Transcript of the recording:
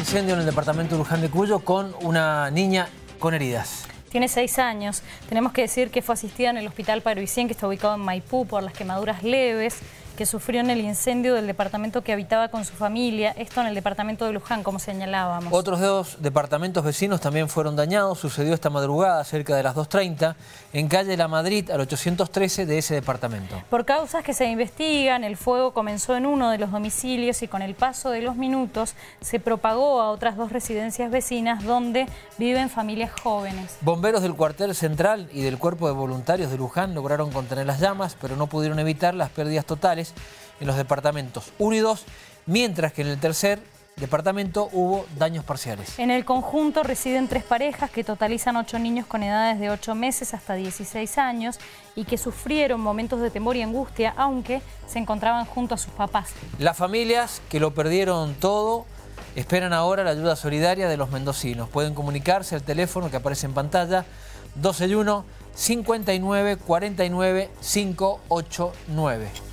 incendio en el departamento de Luján de Cuyo con una niña con heridas. Tiene seis años. Tenemos que decir que fue asistida en el hospital Parovicien, que está ubicado en Maipú, por las quemaduras leves que sufrió en el incendio del departamento que habitaba con su familia, esto en el departamento de Luján, como señalábamos. Otros dos departamentos vecinos también fueron dañados, sucedió esta madrugada cerca de las 2.30 en calle La Madrid al 813 de ese departamento. Por causas que se investigan, el fuego comenzó en uno de los domicilios y con el paso de los minutos se propagó a otras dos residencias vecinas donde viven familias jóvenes. Bomberos del cuartel central y del cuerpo de voluntarios de Luján lograron contener las llamas, pero no pudieron evitar las pérdidas totales en los departamentos 1 y 2, mientras que en el tercer departamento hubo daños parciales. En el conjunto residen tres parejas que totalizan ocho niños con edades de 8 meses hasta 16 años y que sufrieron momentos de temor y angustia, aunque se encontraban junto a sus papás. Las familias que lo perdieron todo esperan ahora la ayuda solidaria de los mendocinos. Pueden comunicarse al teléfono que aparece en pantalla 261 59 49 589.